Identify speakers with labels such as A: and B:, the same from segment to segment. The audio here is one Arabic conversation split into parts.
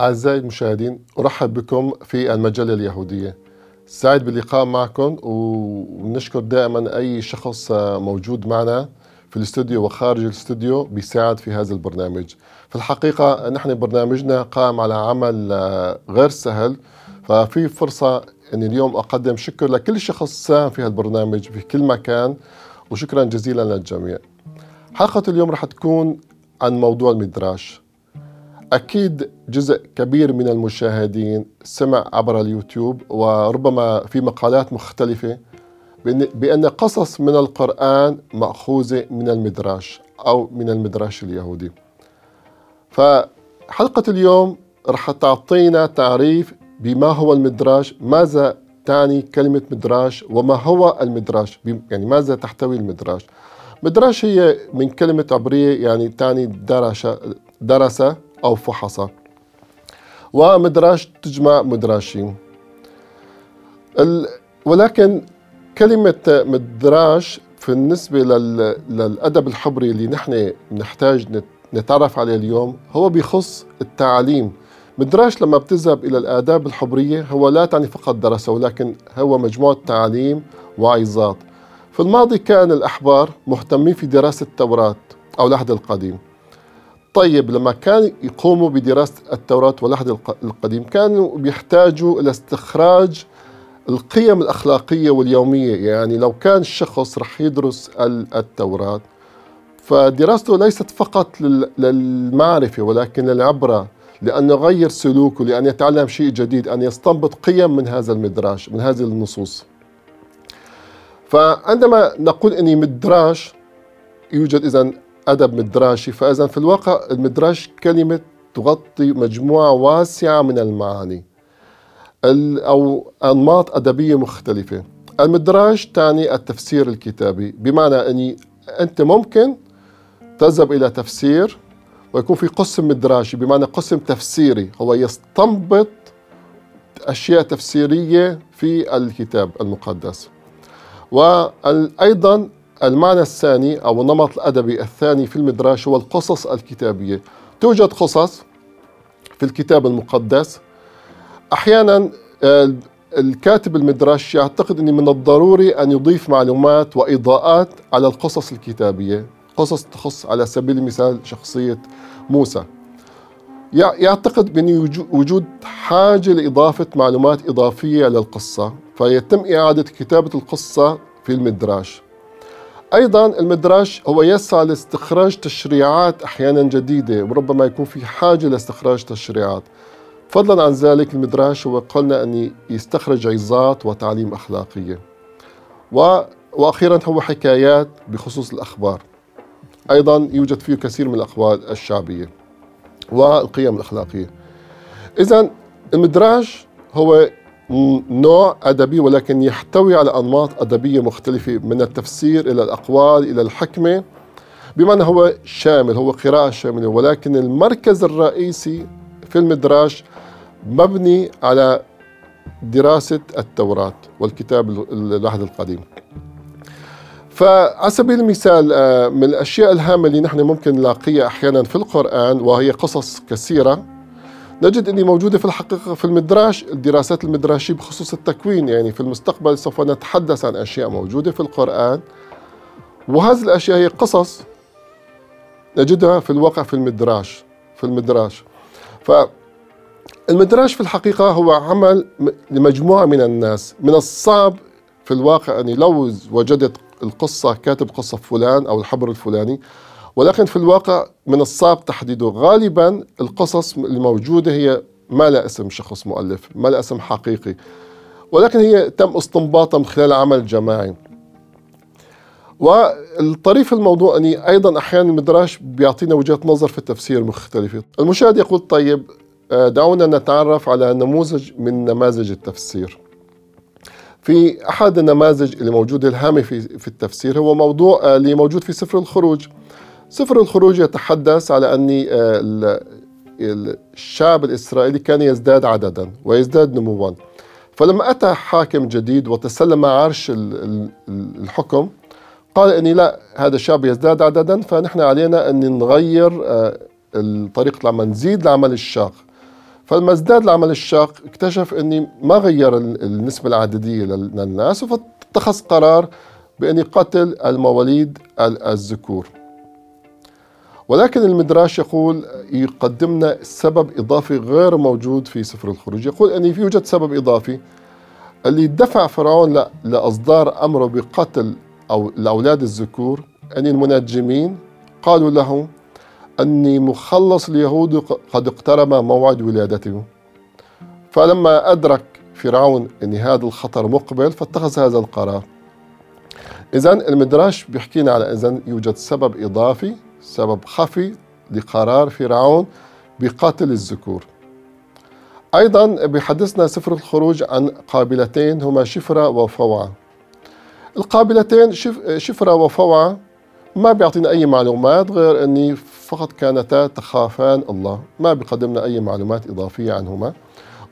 A: أعزائي المشاهدين أرحب بكم في المجلة اليهودية. سعيد باللقاء معكم ونشكر دائما أي شخص موجود معنا في الاستوديو وخارج الاستوديو بيساعد في هذا البرنامج. في الحقيقة نحن برنامجنا قائم على عمل غير سهل. ففي فرصة أني اليوم أقدم شكر لكل شخص ساهم في هذا البرنامج في كل مكان وشكرا جزيلا للجميع. حلقة اليوم رح تكون عن موضوع المدراش. أكيد جزء كبير من المشاهدين سمع عبر اليوتيوب وربما في مقالات مختلفة بأن, قصص من القرآن مأخوذة من المدراش أو من المدراش اليهودي. فحلقة اليوم رح تعطينا تعريف بما هو المدراش ماذا تعني كلمة مدراش وما هو المدراش يعني ماذا تحتوي المدراش. مدراش هي من كلمة عبرية يعني تعني درس درس أو فحص ومدراش تجمع مدراشين. ولكن كلمة مدراش بالنسبة للأدب الحبري اللي نحن نحتاج نتعرف عليه اليوم هو بيخص التعليم. مدراش لما بتذهب إلى الآداب الحبرية هو لا تعني فقط دراسة ولكن هو مجموعة تعليم وعظات في الماضي كان الأحبار مهتمين في دراسة التوراة أو العهد القديم. طيب لما كانوا يقوموا بدراسة التوراة والعهد القديم كانوا بيحتاجوا إلى استخراج القيم الأخلاقية واليومية. يعني لو كان الشخص رح يدرس التوراة فدراسته ليست فقط للمعرفة ولكن للعبرة لأن يغير سلوكه لأن يتعلم شيء جديد أن يستنبط قيم من هذا المدراج من هذه النصوص. فعندما نقول أني مدراج يوجد إذا أدب مدراشي فإذا في الواقع المدراش كلمة تغطي مجموعة واسعة من المعاني أو أنماط أدبية مختلفة. المدراج تعني التفسير الكتابي بمعنى أني أنت ممكن تذهب إلى تفسير ويكون في قسم مدراشي بمعنى قسم تفسيري. هو يستنبط أشياء تفسيرية في الكتاب المقدس. وأيضا المعنى الثاني أو النمط الأدبي الثاني في المدراش هو القصص الكتابية. توجد قصص في الكتاب المقدس. أحيانا الكاتب المدراش يعتقد أن من الضروري أن يضيف معلومات وإضاءات على القصص الكتابية. قصص تخص على سبيل المثال شخصية موسى. يعتقد بأن وجود حاجة لإضافة معلومات إضافية للقصة فيتم إعادة كتابة القصة في المدراش. أيضا المدراج هو يسعى لاستخراج تشريعات أحيانا جديدة وربما يكون في حاجة لاستخراج تشريعات. فضلا عن ذلك المدراج هو قلنا أن يستخرج عظات وتعليم أخلاقية. و وأخيرا هو حكايات بخصوص الأخبار. أيضا يوجد فيه كثير من الأقوال الشعبية والقيم الأخلاقية. اذا المدراج هو نوع أدبي ولكن يحتوي على أنماط أدبية مختلفة من التفسير إلى الأقوال إلى الحكمة بمعنى هو شامل هو قراءة شاملة ولكن المركز الرئيسي في المدراج مبني على دراسة التوراة والكتاب العهد القديم. فعلى سبيل المثال آه، من الأشياء الهامة اللي نحن ممكن نلاقيها أحيانا في القرآن وهي قصص كثيرة نجد أني موجودة في الحقيقة في المدراش الدراسات المدراشية بخصوص التكوين يعني في المستقبل سوف نتحدث عن أشياء موجودة في القرآن. وهذه الأشياء هي قصص نجدها في الواقع في المدراش في المدراش. فالمدراش في الحقيقة هو عمل لمجموعة من الناس. من الصعب في الواقع أني لو وجدت القصة كاتب قصة فلان أو الحبر الفلاني ولكن في الواقع من الصعب تحديده. غالبا القصص الموجودة هي ما لها اسم شخص مؤلف ما لها اسم حقيقي. ولكن هي تم استنباطها من خلال عمل جماعي. والطريف الموضوع أني أيضا أحيانا المدراش بيعطينا وجهة نظر في التفسير مختلفة. المشاهد يقول طيب دعونا نتعرف على نموذج من نماذج التفسير. في أحد النماذج اللي موجودة الهامة في, في التفسير هو موضوع اللي موجود في سفر الخروج. سفر الخروج يتحدث على أن آه، الشعب الإسرائيلي كان يزداد عددا ويزداد نموا. فلما أتى حاكم جديد وتسلم عرش الحكم. قال إني لا هذا الشعب يزداد عددا فنحن علينا أن نغير آه، طريقة العمل نزيد العمل الشاق. فلما ازداد العمل الشاق اكتشف إني ما غير النسبة العددية للناس فاتخذ قرار بأن يقتل المواليد الذكور. ولكن المدراش يقول يقدمنا سبب إضافي غير موجود في سفر الخروج. يقول أن يوجد سبب إضافي اللي دفع فرعون لأصدار أمره بقتل أو الأولاد الذكور. أن المنجمين قالوا له أني مخلص اليهود قد اقترب موعد ولادته. فلما أدرك فرعون أن هذا الخطر مقبل فاتخذ هذا القرار. إذا المدراش بيحكينا على إذا يوجد سبب إضافي سبب خفي لقرار فرعون بقتل الذكور. أيضا بيحدثنا سفر الخروج عن قابلتين هما شفرة وفوعة القابلتين شفرة وفوعة ما بيعطينا أي معلومات غير أني فقط كانتا تخافان الله. ما بيقدمنا أي معلومات إضافية عنهما.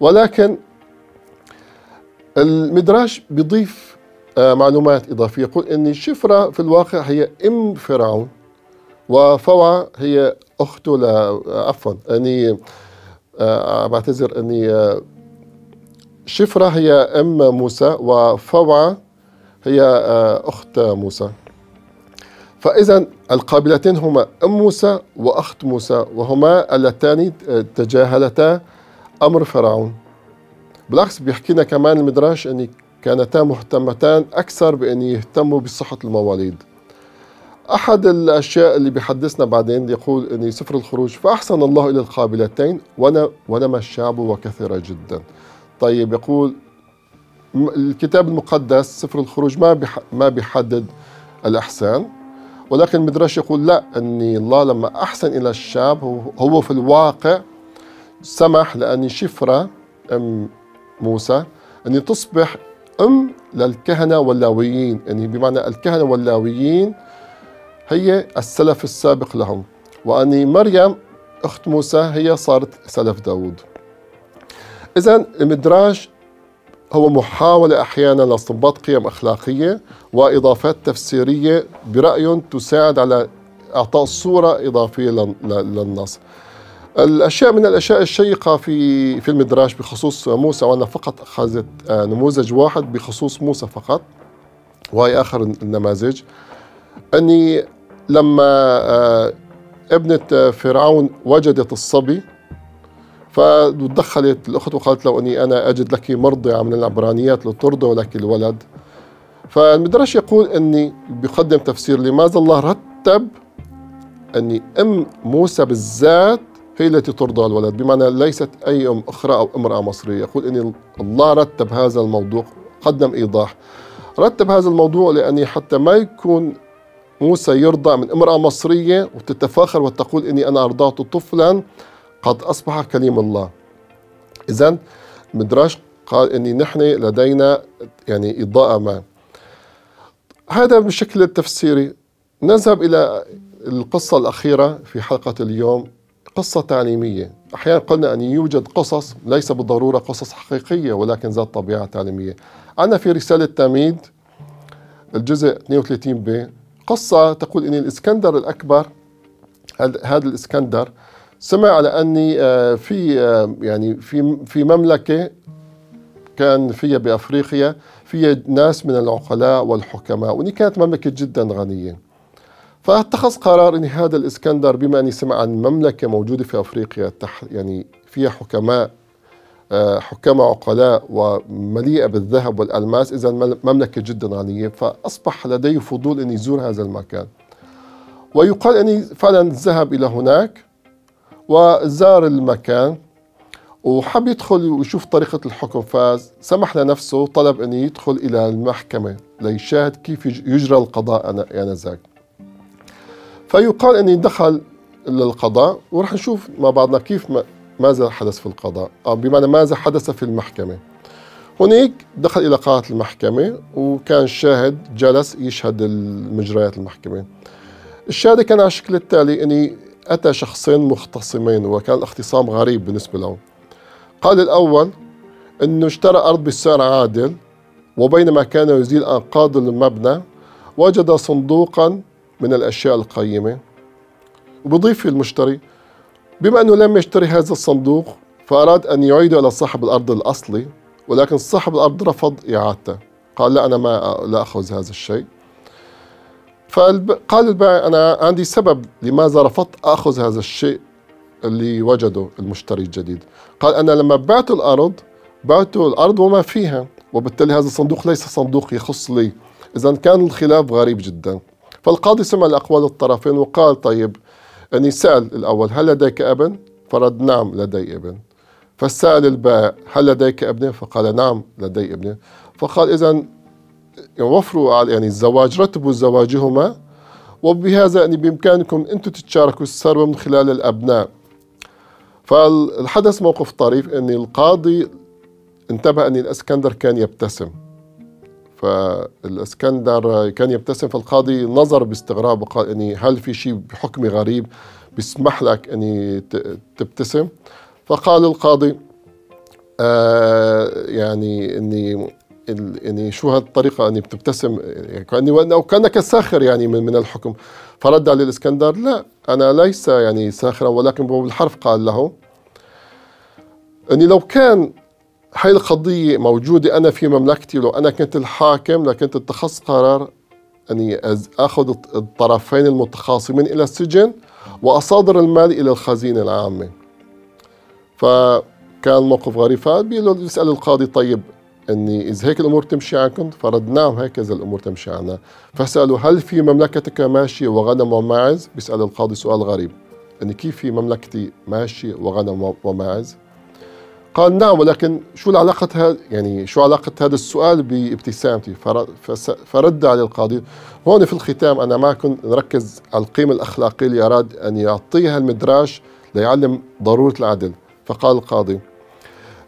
A: ولكن المدراج بيضيف آه، معلومات إضافية. يقول أن شفرة في الواقع هي أم فرعون. وفوعة هي أخته ل آه، عفوا أني آه، بعتذر أني شفرة هي أم موسى وفوعة هي آه، أخت موسى. فإذا القابلتين هما أم موسى وأخت موسى وهما اللتان تجاهلتا أمر فرعون. بالعكس بيحكينا كمان المدراش أن كانتا مهتمتان أكثر بأن يهتموا بصحة المواليد. أحد الأشياء اللي بيحدثنا بعدين يقول أن سفر الخروج فأحسن الله إلى القابلتين ونمى الشعب وكثر جدا. طيب يقول الكتاب المقدس سفر الخروج ما ما بيحدد الإحسان ولكن المدرش يقول لا أن الله لما أحسن إلى الشعب هو في الواقع سمح لأن شفرة أم موسى أن تصبح أم للكهنة واللاويين. يعني بمعنى الكهنة واللاويين هي السلف السابق لهم. وأن مريم أخت موسى هي صارت سلف داود إذا المدراج هو محاولة أحيانا لاستنباط قيم أخلاقية وإضافات تفسيرية برأي تساعد على إعطاء صورة إضافية للنص. الأشياء من الأشياء الشيقة في في المدراج بخصوص موسى وأنا فقط أخذت آه، نموذج واحد بخصوص موسى فقط وهي آخر النماذج. أني لما آه، ابنة فرعون وجدت الصبي فتدخلت الأخت وقالت له أني أنا أجد لك مرضعة من العبرانيات لترضع لك الولد. فالمدرش يقول أني بيقدم تفسير لماذا الله رتب أني أم موسى بالذات هي التي ترضع الولد بمعنى ليست أي أم أخرى أو امرأة مصرية. يقول أن الله رتب هذا الموضوع قدم إيضاح. رتب هذا الموضوع لأني حتى ما يكون موسى يرضع من امرأة مصرية وتتفاخر وتقول إني أنا أرضعت طفلا قد أصبح كليم الله. إذا مدراش قال إني نحن لدينا يعني إضاءة ما. هذا بالشكل التفسيري. نذهب إلى القصة الأخيرة في حلقة اليوم قصة تعليمية. أحيانا قلنا أن يوجد قصص ليس بالضرورة قصص حقيقية ولكن ذات طبيعة تعليمية. عندنا في رسالة تاميد الجزء 32 ب قصة تقول أن الإسكندر الأكبر هذا الإسكندر سمع على أني آه، في آه، يعني في في مملكة كان فيها بأفريقيا فيها ناس من العقلاء والحكماء وإني كانت مملكة جدا غنية. فاتخذ قرار ان هذا الإسكندر بما أني سمع عن مملكة موجودة في أفريقيا يعني فيها حكماء حكام عقلاء ومليئة بالذهب والألماس إذا مملكة جدا غنية فأصبح لديه فضول أن يزور هذا المكان. ويقال أني فعلا ذهب إلى هناك وزار المكان وحب يدخل ويشوف طريقة الحكم فسمح لنفسه طلب أن يدخل إلى المحكمة ليشاهد كيف يجرى القضاء آنذاك. فيقال أني دخل للقضاء ورح نشوف مع بعضنا كيف ماذا حدث في القضاء؟ أو بمعنى ماذا حدث في المحكمة؟ هناك دخل إلى قاعة المحكمة وكان شاهد جلس يشهد المجريات المحكمة. الشهادة كان على الشكل التالي أني أتى شخصين مختصمين وكان الاختصام غريب بالنسبة لهم. قال الأول أنه اشترى أرض بسعر عادل وبينما كان يزيل أنقاض المبنى وجد صندوقا من الأشياء القيمة. وبضيف المشتري بما أنه لم يشتري هذا الصندوق فأراد أن يعيده إلى صاحب الأرض الأصلي ولكن صاحب الأرض رفض إعادته. قال لا أنا ما لا أخذ هذا الشيء. فقال البائع أنا عندي سبب لماذا رفضت أخذ هذا الشيء اللي وجده المشتري الجديد. قال أنا لما بعت الأرض بعت الأرض وما فيها وبالتالي هذا الصندوق ليس صندوق يخص لي. إذا كان الخلاف غريب جدا. فالقاضي سمع الأقوال الطرفين وقال طيب أني سأل الأول هل لديك أبن؟ فرد نعم لدي ابن فسأل البائع هل لديك ابنة؟ فقال نعم لدي ابنة فقال إذا وفروا يعني الزواج رتبوا زواجهما وبهذا يعني بإمكانكم أنتم تتشاركوا الثروة من خلال الأبناء فالحدث موقف طريف أن القاضي انتبه أن الأسكندر كان يبتسم فالإسكندر كان يبتسم فالقاضي نظر باستغراب وقال إني هل في شيء بحكمي غريب بيسمح لك إني تبتسم؟ فقال القاضي آه يعني إني يعني شو هالطريقة إني بتبتسم؟ يعني كأني كانك ساخر يعني من, من الحكم. فرد عليه الإسكندر لا أنا ليس يعني ساخرا ولكن بالحرف قال له إني لو كان هاي القضية موجودة أنا في مملكتي. لو أنا كنت الحاكم لكنت اتخذت قرار أني أخذ الطرفين المتخاصمين إلى السجن وأصادر المال إلى الخزينة العامة. فكان موقف غريب. فبيقول يسأل القاضي طيب إني إذا هيك الأمور تمشي عنكم؟ فرد نعم هكذا الأمور تمشي عنا. فسألوا هل في مملكتك ماشي وغنم وماعز؟ بيسأل القاضي سؤال غريب. إني كيف في مملكتي ماشي وغنم وماعز؟ قال نعم ولكن شو العلاقة يعني شو علاقة هذا السؤال بابتسامتي؟ فرد عليه القاضي هون في الختام أنا معكم نركز على القيمة الأخلاقية اللي أراد أن يعطيها المدراش ليعلم ضرورة العدل. فقال القاضي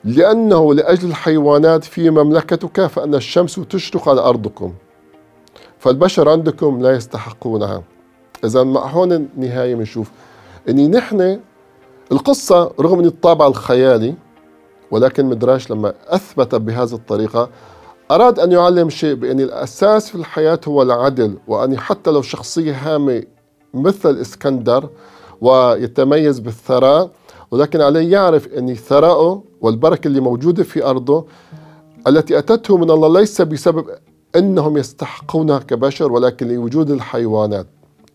A: لأنه لأجل الحيوانات في مملكتك فأن الشمس تشرق على أرضكم فالبشر عندكم لا يستحقونها. إذا هون النهاية بنشوف أني نحن القصة رغم أن الطابع الخيالي ولكن مدراش لما أثبت بهذه الطريقة أراد أن يعلم شيء بأن الأساس في الحياة هو العدل وأن حتى لو شخصية هامة مثل إسكندر ويتميز بالثراء ولكن عليه يعرف أن ثراءه والبركة اللي موجودة في أرضه التي أتته من الله ليس بسبب أنهم يستحقونها كبشر ولكن لوجود الحيوانات.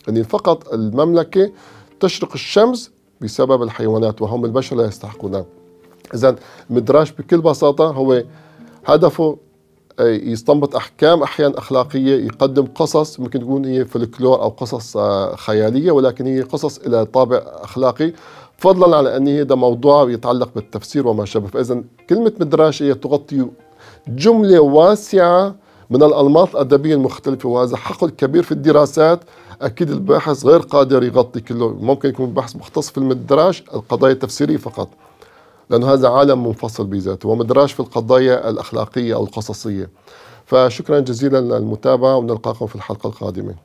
A: أن فقط المملكة تشرق الشمس بسبب الحيوانات وهم البشر لا يستحقونها. إذا المدراج بكل بساطة هو هدفه يستنبط أحكام أحيانا أخلاقية يقدم قصص ممكن تكون هي فلكلور أو قصص آه، خيالية ولكن هي قصص إلى طابع أخلاقي. فضلا على أن هذا موضوع يتعلق بالتفسير وما شابه. فإذا كلمة مدراج هي تغطي جملة واسعة من الانماط الأدبية المختلفة وهذا حقل كبير في الدراسات. أكيد الباحث غير قادر يغطي كله. ممكن يكون البحث مختص في المدراج القضايا التفسيرية فقط. لأنه هذا عالم منفصل بذاته ومدراج في القضايا الأخلاقية أو القصصية. فشكرا جزيلا للمتابعة ونلقاكم في الحلقة القادمة.